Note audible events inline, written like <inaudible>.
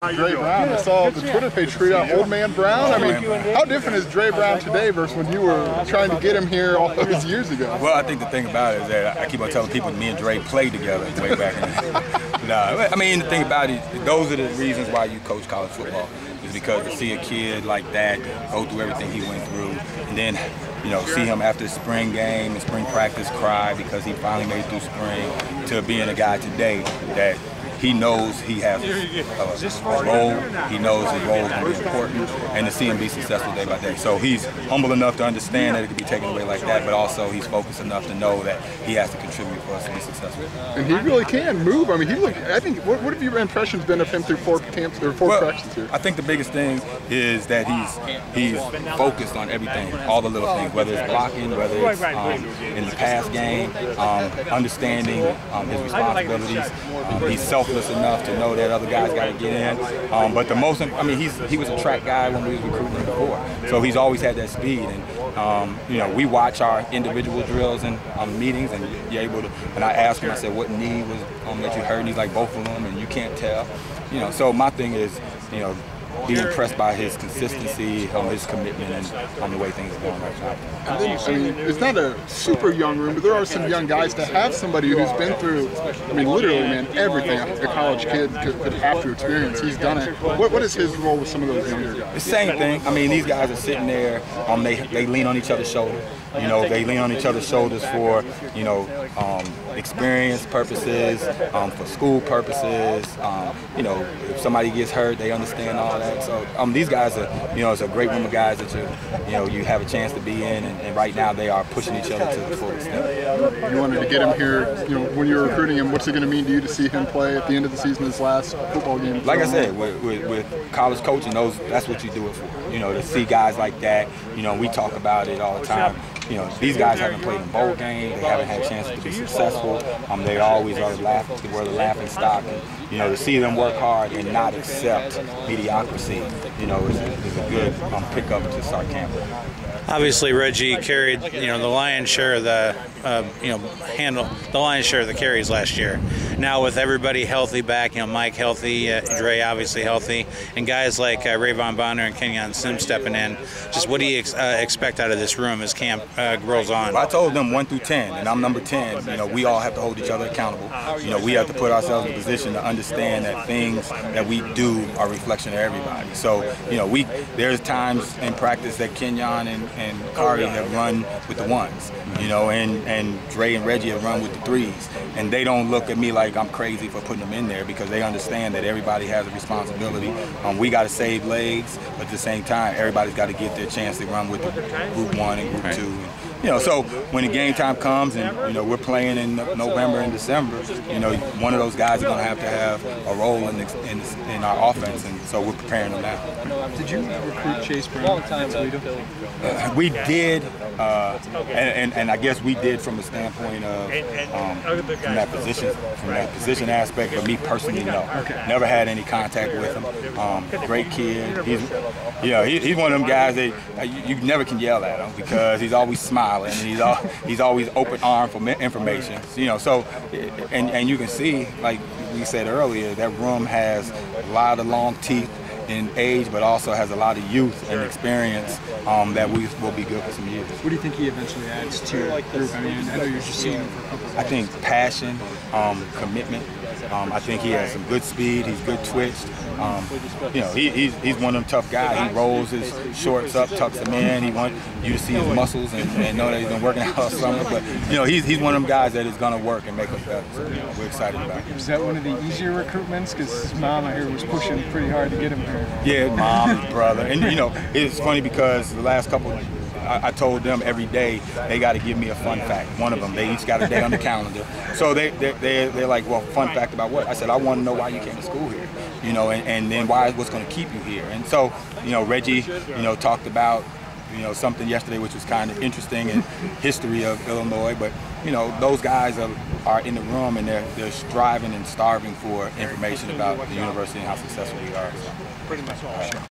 Dre Brown. I saw the Twitter page tweet out Old Man Brown. I mean, how different is Dre Brown today versus when you were trying to get him here all those years ago? Well, I think the thing about it is that I keep on telling people me and Dre played together way back in the <laughs> Nah, I mean, the thing about it, those are the reasons why you coach college football is because to see a kid like that go through everything he went through and then you know, see him after spring game and spring practice cry because he finally made it through spring to being a guy today that he knows he has a, a, role. He knows his role is going to be important, and to see him be successful day by day. So he's humble enough to understand that it could be taken away like that, but also he's focused enough to know that he has to contribute for us to be successful. And he really can move. I mean, he look. I think. What, what have your impressions been of him through four camps or four well, practices here? I think the biggest thing is that he's he's focused on everything, all the little things, whether it's blocking, whether it's um, in the pass game, um, understanding um, his responsibilities. Um, he's self selfless enough to know that other guys got to get in. Um, but the most, I mean, he's he was a track guy when we was recruiting before, so he's always had that speed. And um, you know, we watch our individual drills and um, meetings, and you're able to. And I asked him, I said, what knee was um, that you hurt? And he's like, both of them, and you can't tell. You know, so my thing is, you know, be impressed by his consistency, um, his commitment, and um, the way things are going right now. And then, I mean, it's not a super young room, but there are some young guys to have somebody who's been through, I mean, literally, man, everything a college kid could, could have to experience. He's done it. What, what is his role with some of those younger guys? The same thing. I mean, these guys are sitting there, um, they, they lean on each other's shoulder. You know, they lean on each other's shoulders for, you know, um, experience purposes, um, for school purposes. Um, you know, if somebody gets hurt, they understand all that. So um, these guys are, you know, it's a great room of guys that you, you know, you have a chance to be in, and, and right now they are pushing each other to the full extent. You wanted to get him here. You know, when you're recruiting him, what's it going to mean to you to see him play at the end of the season, his last football game? Like I said, with, with, with college coaching, those that's what you do it for. You know, to see guys like that. You know, we talk about it all the time you know, these guys haven't played in bowl games. They haven't had a chance to be successful. Um, they always are laughing, were the laughing stock. And, you know, to see them work hard and not accept mediocrity, you know, is, is a good um, pickup to start camp. Obviously, Reggie carried, you know, the lion's share of the, uh, you know, handle the lion's share of the carries last year. Now with everybody healthy back, you know, Mike healthy, uh, Dre obviously healthy, and guys like uh, Ra'Von Bonner and Kenyon Sim stepping in. Just what do you ex uh, expect out of this room as camp uh, rolls on? I told them one through ten, and I'm number ten. You know, we all have to hold each other accountable. You know, we have to put ourselves in a position to understand that things that we do are reflection of everybody. So, you know, we there's times in practice that Kenyon and, and Kari have run with the ones, you know, and, and Dre and Reggie have run with the threes. And they don't look at me like I'm crazy for putting them in there because they understand that everybody has a responsibility. Um, we got to save legs, but at the same time, everybody's got to get their chance to run with the group one and group two. And, you know, so when the game time comes and, you know, we're playing in November and December, you know, one of those guys is going to have to have a role in, the, in, in, our offense, and so we're preparing them now. Did you recruit Chase Brown time uh, We did, uh, and, and, and, I guess we did from the standpoint of um, from that position, from that position aspect, but me personally, no. Never had any contact with him. Um, great kid. He's, you know, he, he's one of them guys that uh, you, you never can yell at him because he's always smiling smiling. He's all, he's always open arm for information. You know, so and and you can see, like we said earlier, that room has a lot of long teeth in age, but also has a lot of youth and experience um, that we will be good for some years. What do you think he eventually adds to your group? I mean, I know you're just seeing him for a couple. I think passion, um, commitment. Um, I think he has some good speed. He's good twitched. Um, you know, he, he's, he's one of them tough guys. He rolls his shorts up, tucks them in. He wants you to see his muscles and, and know that he's been working <laughs> out all summer. But, you know, he's, he's one of them guys that is going to work and make us better. So, you know, we're excited about him. Is that one of the easier recruitments? Because his mom, I hear, was pushing pretty hard to get him here. Yeah, mom, brother. And, you know, it's funny because the last couple I, I, told them every day they got to give me a fun fact. One of them, they each got a day on the calendar. So they, they, they, they're like, well, fun fact about what? I said, I want to know why you came to school here, you know, and, and then why, what's going to keep you here. And so, you know, Reggie, you know, talked about you know, something yesterday which was kind of interesting in history of Illinois. But, you know, those guys are, are in the room and they're, they're striving and starving for information about the university and how successful we are. So. Pretty much all. Uh,